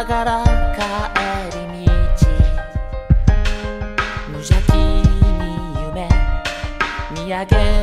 ながら帰り道。無邪気に夢見上げ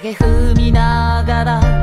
影踏みながら